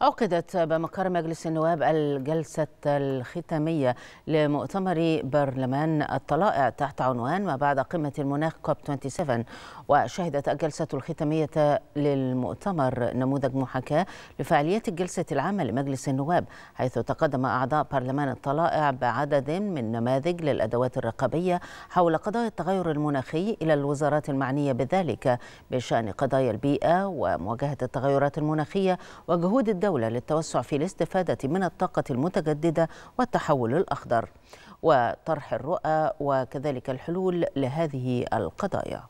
عقدت بمقر مجلس النواب الجلسة الختامية لمؤتمر برلمان الطلائع تحت عنوان ما بعد قمة المناخ كوب 27 وشهدت الجلسة الختامية للمؤتمر نموذج محاكاة لفعاليات الجلسة العامة لمجلس النواب حيث تقدم أعضاء برلمان الطلائع بعدد من نماذج للأدوات الرقابية حول قضايا التغير المناخي إلى الوزارات المعنية بذلك بشأن قضايا البيئة ومواجهة التغيرات المناخية وجهود الدولة الدولة للتوسع في الاستفادة من الطاقة المتجددة والتحول الأخضر وطرح الرؤى وكذلك الحلول لهذه القضايا.